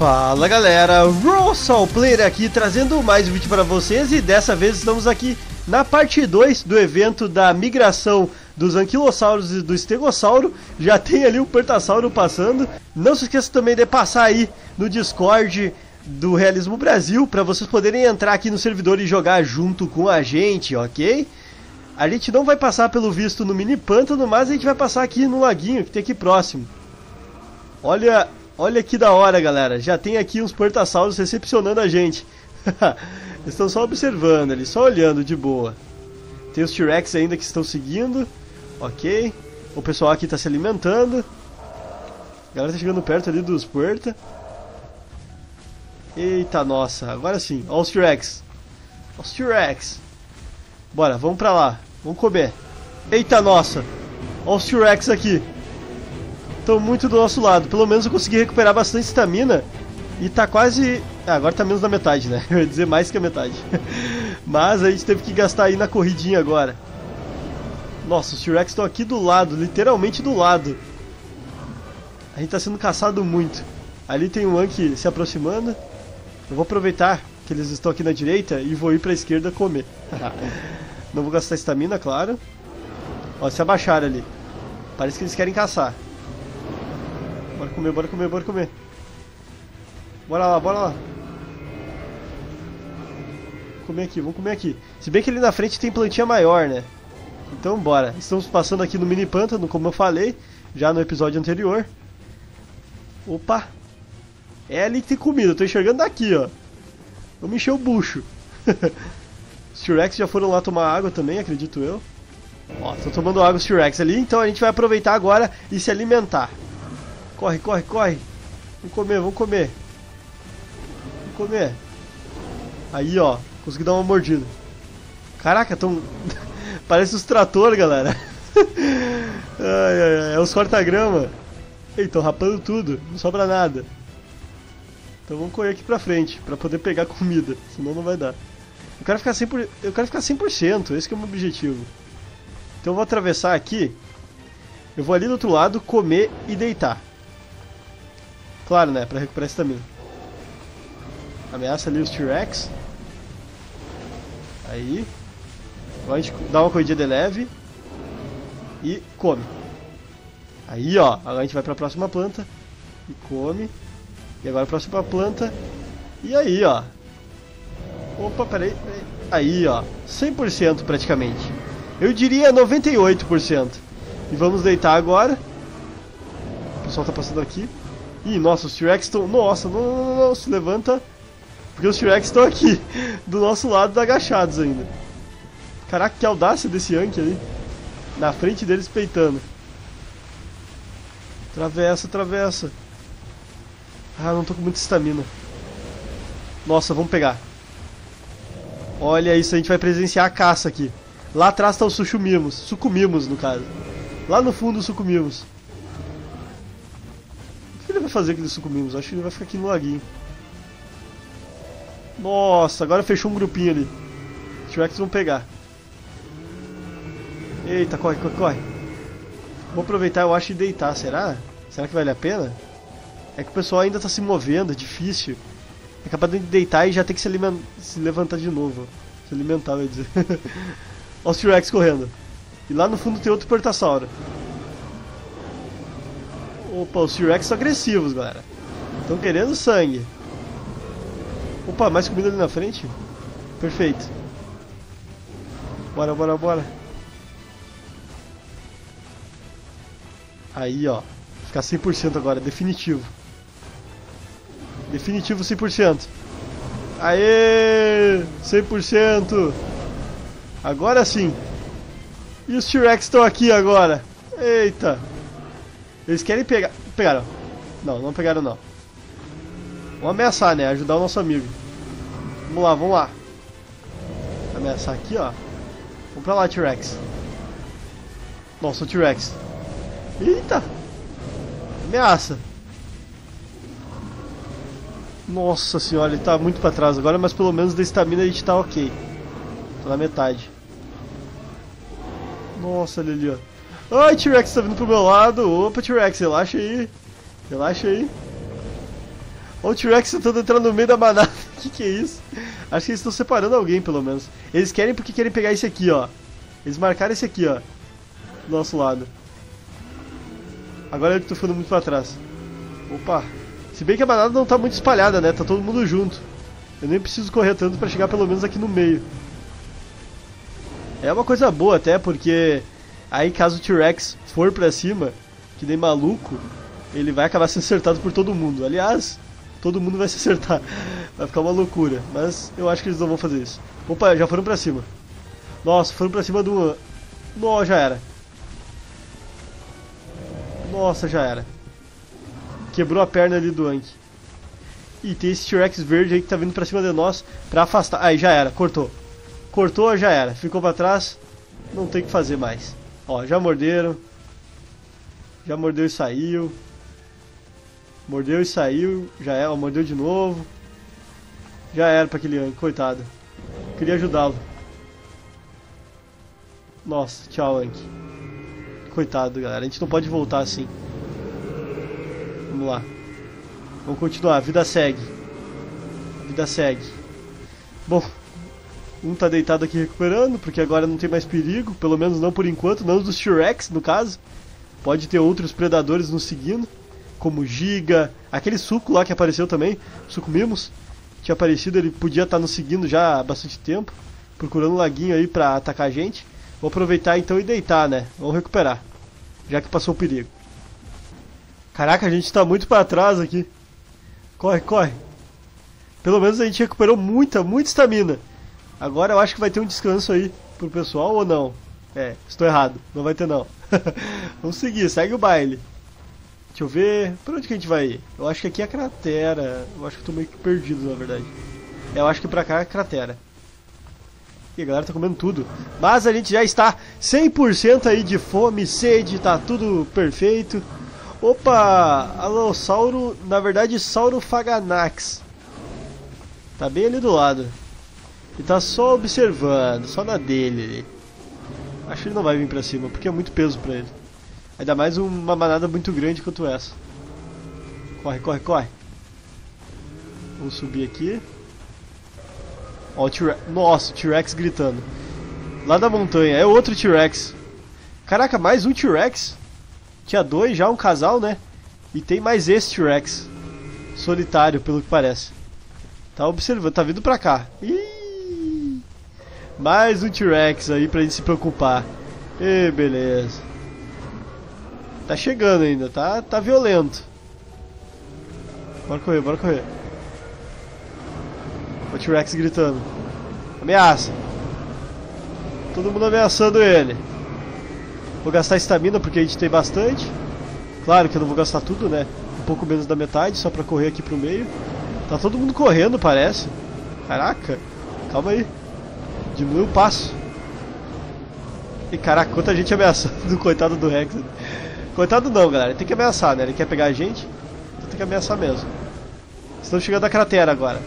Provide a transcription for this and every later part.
Fala galera, Russell Player aqui trazendo mais um vídeo para vocês e dessa vez estamos aqui na parte 2 do evento da migração dos anquilossauros e do estegossauro. Já tem ali o pertassauro passando. Não se esqueça também de passar aí no Discord do Realismo Brasil para vocês poderem entrar aqui no servidor e jogar junto com a gente, ok? A gente não vai passar pelo visto no mini pântano, mas a gente vai passar aqui no laguinho que tem aqui próximo. Olha Olha que da hora, galera. Já tem aqui uns portassauros recepcionando a gente. estão só observando ali, só olhando de boa. Tem os T-Rex ainda que estão seguindo. Ok. O pessoal aqui está se alimentando. A galera tá chegando perto ali dos porta. Eita, nossa. Agora sim. Olha os T-Rex. Os T-Rex. Bora, vamos pra lá. Vamos comer. Eita, nossa. Olha os T-Rex aqui estão muito do nosso lado. Pelo menos eu consegui recuperar bastante estamina. E tá quase... Ah, agora tá menos da metade, né? Eu ia dizer mais que a metade. Mas a gente teve que gastar aí na corridinha agora. Nossa, os T-Rex estão aqui do lado, literalmente do lado. A gente tá sendo caçado muito. Ali tem um Anki se aproximando. Eu vou aproveitar que eles estão aqui na direita e vou ir pra esquerda comer. Não vou gastar estamina, claro. Ó, se abaixaram ali. Parece que eles querem caçar. Bora comer, bora comer, bora comer. Bora lá, bora lá. Comer aqui, vamos comer aqui. Se bem que ali na frente tem plantinha maior, né? Então bora. Estamos passando aqui no mini pântano, como eu falei, já no episódio anterior. Opa! É ali que tem comida, eu tô enxergando daqui, ó. Vamos encher o bucho. os T-Rex já foram lá tomar água também, acredito eu. Ó, estão tomando água os T-Rex ali, então a gente vai aproveitar agora e se alimentar. Corre, corre, corre. Vamos comer, vamos comer. Vamos comer. Aí, ó. Consegui dar uma mordida. Caraca, tão... Parece os trator, galera. ai, ai. É os corta-grama. Ei, tão rapando tudo. Não sobra nada. Então vamos correr aqui pra frente, pra poder pegar comida. Senão não vai dar. Eu quero ficar 100%, eu quero ficar 100%, esse é o meu objetivo. Então eu vou atravessar aqui. Eu vou ali do outro lado, comer e deitar. Claro, né? Pra recuperar estamina. Ameaça ali os T-Rex. Aí. Agora a gente dá uma corridinha de leve. E come. Aí, ó. Agora a gente vai pra próxima planta. E come. E agora a próxima planta. E aí, ó. Opa, peraí, peraí. Aí, ó. 100% praticamente. Eu diria 98%. E vamos deitar agora. O pessoal tá passando aqui. Ih, nossa, os T-Rex estão... Nossa, não, não, não, se levanta. Porque os T-Rex estão aqui, do nosso lado, agachados ainda. Caraca, que audácia desse Yankee ali. Na frente deles peitando. Travessa, travessa. Ah, não tô com muita estamina. Nossa, vamos pegar. Olha isso, a gente vai presenciar a caça aqui. Lá atrás tá o Sushumimos. Sucumimos, no caso. Lá no fundo, Sucumimos fazer aqui dos Mimos? Acho que ele vai ficar aqui no laguinho. Nossa, agora fechou um grupinho ali. Os T-Rex vão pegar. Eita, corre, corre, corre. Vou aproveitar, eu acho, e deitar. Será? Será que vale a pena? É que o pessoal ainda está se movendo, é difícil. É capaz de deitar e já ter que se, se levantar de novo. Se alimentar, vai dizer. Olha os T-Rex correndo. E lá no fundo tem outro Portassauro. Opa, os T-Rex são agressivos, galera. Estão querendo sangue. Opa, mais comida ali na frente? Perfeito. Bora, bora, bora. Aí, ó. Ficar 100% agora, definitivo. Definitivo 100%. Aê! 100%! Agora sim. E os T-Rex estão aqui agora. Eita! Eles querem pegar. Pegaram. Não, não pegaram não. Vamos ameaçar, né? Ajudar o nosso amigo. Vamos lá, vamos lá. Ameaçar aqui, ó. Vamos pra lá, T-Rex. Nossa, o T-Rex. Eita! Ameaça. Nossa senhora, ele tá muito pra trás agora, mas pelo menos da estamina a gente tá ok. Tá na metade. Nossa, ele ali, ó. Ai, T-Rex tá vindo pro meu lado. Opa, T-Rex, relaxa aí. Relaxa aí. Olha o T-Rex tentando entrar no meio da manada. que que é isso? Acho que eles estão separando alguém, pelo menos. Eles querem porque querem pegar esse aqui, ó. Eles marcaram esse aqui, ó. Do nosso lado. Agora eu tô ficando muito pra trás. Opa. Se bem que a manada não tá muito espalhada, né? Tá todo mundo junto. Eu nem preciso correr tanto pra chegar pelo menos aqui no meio. É uma coisa boa até, porque aí caso o T-Rex for pra cima, que nem maluco, ele vai acabar sendo acertado por todo mundo. Aliás, todo mundo vai se acertar. Vai ficar uma loucura. Mas eu acho que eles não vão fazer isso. Opa, já foram pra cima. Nossa, foram pra cima do... Nossa, já era. Nossa, já era. Quebrou a perna ali do Anki. E tem esse T-Rex verde aí que tá vindo pra cima de nós pra afastar. Aí, já era, cortou. Cortou, já era. Ficou pra trás, não tem o que fazer mais. Ó, já morderam. Já mordeu e saiu. Mordeu e saiu. Já era, ó, mordeu de novo. Já era pra aquele Anki, coitado. Queria ajudá-lo. Nossa, tchau, Anki. Coitado, galera. A gente não pode voltar assim. Vamos lá. Vamos continuar. A vida segue. A vida segue. Bom, um tá deitado aqui recuperando, porque agora não tem mais perigo. Pelo menos não por enquanto. Não dos T-Rex, no caso. Pode ter outros predadores nos seguindo. Como Giga. Aquele suco lá que apareceu também. Suco Mimos. Tinha aparecido, ele podia estar tá nos seguindo já há bastante tempo. Procurando um laguinho aí pra atacar a gente. Vou aproveitar então e deitar, né? Vamos recuperar. Já que passou o perigo. Caraca, a gente tá muito para trás aqui. Corre, corre. Pelo menos a gente recuperou muita, muita estamina. Agora eu acho que vai ter um descanso aí pro pessoal ou não? É, estou errado. Não vai ter não. Vamos seguir, segue o baile. Deixa eu ver. Pra onde que a gente vai ir? Eu acho que aqui é a cratera. Eu acho que tô meio que perdido, na verdade. É, eu acho que pra cá é a cratera. E a galera tá comendo tudo. Mas a gente já está 100% aí de fome, sede, tá tudo perfeito. Opa, Alossauro, na verdade Saurofaganax. Tá bem ali do lado. E tá só observando, só na dele ali. Acho que ele não vai vir pra cima, porque é muito peso pra ele. Ainda mais uma manada muito grande quanto essa. Corre, corre, corre. Vamos subir aqui. Ó, o T-Rex. Nossa, o T-Rex gritando. Lá da montanha, é outro T-Rex. Caraca, mais um T-Rex? Tinha dois já, um casal, né? E tem mais esse T-Rex. Solitário, pelo que parece. Tá observando, tá vindo pra cá. Ih! Mais um T-Rex aí pra gente se preocupar. E beleza. Tá chegando ainda, tá, tá violento. Bora correr, bora correr. O T-Rex gritando. Ameaça. Todo mundo ameaçando ele. Vou gastar estamina porque a gente tem bastante. Claro que eu não vou gastar tudo, né? Um pouco menos da metade, só pra correr aqui pro meio. Tá todo mundo correndo, parece. Caraca. Calma aí. Diminui o passo. E caraca, quanta gente ameaçando coitado do Rex. Coitado não, galera. Tem que ameaçar, né? Ele quer pegar a gente. Então tem que ameaçar mesmo. Estamos chegando à cratera agora.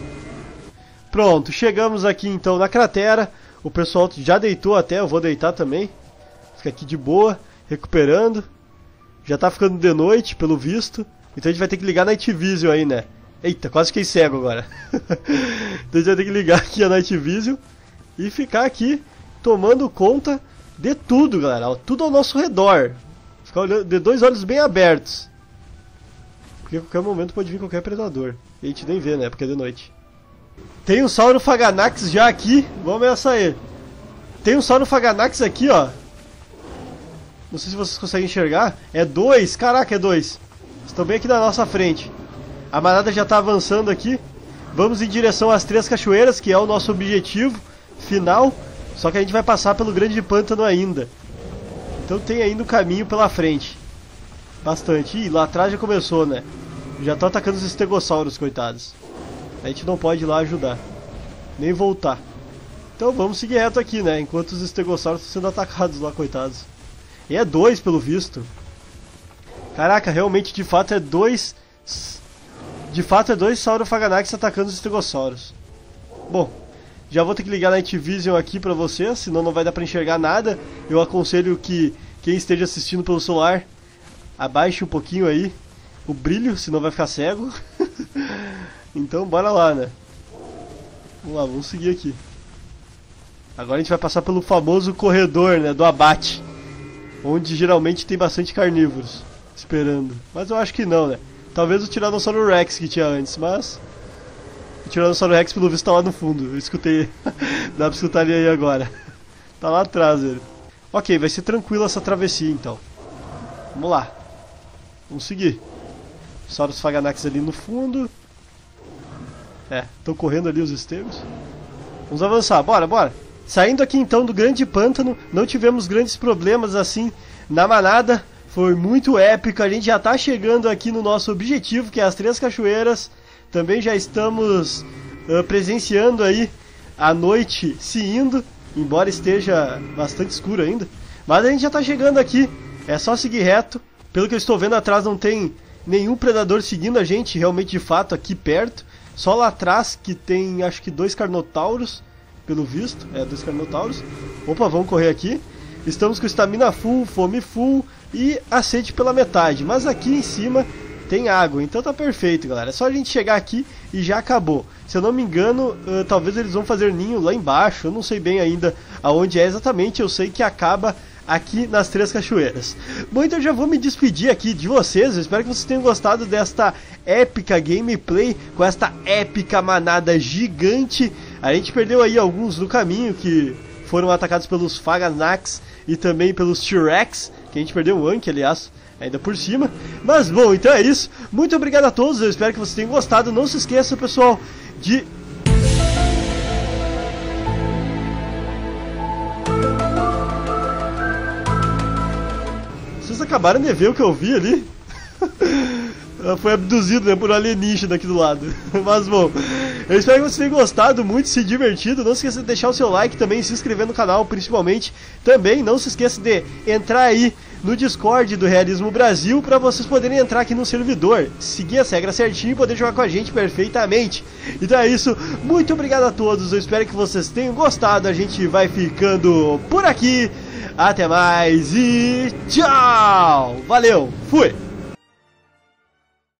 Pronto, chegamos aqui então na cratera. O pessoal já deitou até, eu vou deitar também. Fica aqui de boa, recuperando. Já tá ficando de noite, pelo visto. Então a gente vai ter que ligar Night Vision aí, né? Eita, quase fiquei cego agora. então a gente vai ter que ligar aqui a Night Vision e ficar aqui tomando conta de tudo, galera. Tudo ao nosso redor. Ficar olhando de dois olhos bem abertos. Porque a qualquer momento pode vir qualquer predador. E a gente nem vê, né? Porque é de noite. Tem um Sauro Faganax já aqui. Vamos ameaçar ele. Tem um Sauro Faganax aqui, ó. Não sei se vocês conseguem enxergar. É dois. Caraca, é dois. Estão bem aqui na nossa frente. A manada já está avançando aqui. Vamos em direção às Três Cachoeiras, que é o nosso objetivo final. Só que a gente vai passar pelo Grande Pântano ainda. Então tem ainda um caminho pela frente. Bastante. Ih, lá atrás já começou, né? Já estão atacando os estegossauros, coitados. A gente não pode ir lá ajudar. Nem voltar. Então vamos seguir reto aqui, né? Enquanto os estegossauros estão sendo atacados lá, coitados. E é dois, pelo visto. Caraca, realmente, de fato, é dois... De fato, é dois Saurofaganax atacando os estegossauros. Bom, já vou ter que ligar a Night Vision aqui pra vocês, senão não vai dar pra enxergar nada. Eu aconselho que quem esteja assistindo pelo celular, abaixe um pouquinho aí o brilho, senão vai ficar cego. então bora lá, né? Vamos lá, vamos seguir aqui. Agora a gente vai passar pelo famoso corredor, né, do abate. Onde geralmente tem bastante carnívoros esperando. Mas eu acho que não, né? Talvez o Tiranossauro Rex que tinha antes, mas... O Tiranossauro Rex, pelo visto, tá lá no fundo. Eu escutei... Dá pra escutar ele aí agora. tá lá atrás, ele. Ok, vai ser tranquilo essa travessia, então. Vamos lá. Vamos seguir. Sauros Faganax ali no fundo. É, estão correndo ali os estevos. Vamos avançar, bora, bora. Saindo aqui então do grande pântano, não tivemos grandes problemas assim na manada. Foi muito épico, a gente já está chegando aqui no nosso objetivo, que é as Três Cachoeiras. Também já estamos uh, presenciando aí a noite se indo, embora esteja bastante escuro ainda. Mas a gente já está chegando aqui, é só seguir reto. Pelo que eu estou vendo atrás não tem nenhum predador seguindo a gente realmente de fato aqui perto. Só lá atrás que tem acho que dois carnotauros, pelo visto. É, dois carnotauros. Opa, vamos correr aqui. Estamos com estamina full, fome full e a sede pela metade. Mas aqui em cima tem água, então tá perfeito, galera. É só a gente chegar aqui e já acabou. Se eu não me engano, uh, talvez eles vão fazer ninho lá embaixo. Eu não sei bem ainda aonde é exatamente. Eu sei que acaba aqui nas Três Cachoeiras. Bom, então já vou me despedir aqui de vocês. Eu espero que vocês tenham gostado desta épica gameplay com esta épica manada gigante. A gente perdeu aí alguns no caminho que foram atacados pelos Faganax e também pelos T-Rex, que a gente perdeu o Anki, aliás, ainda por cima. Mas bom, então é isso. Muito obrigado a todos. Eu espero que vocês tenham gostado. Não se esqueça, pessoal, de acabaram de ver o que eu vi ali. Foi abduzido né, por um alienígena aqui do lado. Mas bom, eu espero que vocês tenham gostado, muito se divertido. Não se esqueça de deixar o seu like também, se inscrever no canal principalmente. Também não se esqueça de entrar aí no Discord do Realismo Brasil para vocês poderem entrar aqui no servidor, seguir as regras certinho e poder jogar com a gente perfeitamente. Então é isso, muito obrigado a todos, eu espero que vocês tenham gostado. A gente vai ficando por aqui. Até mais e tchau! Valeu, fui!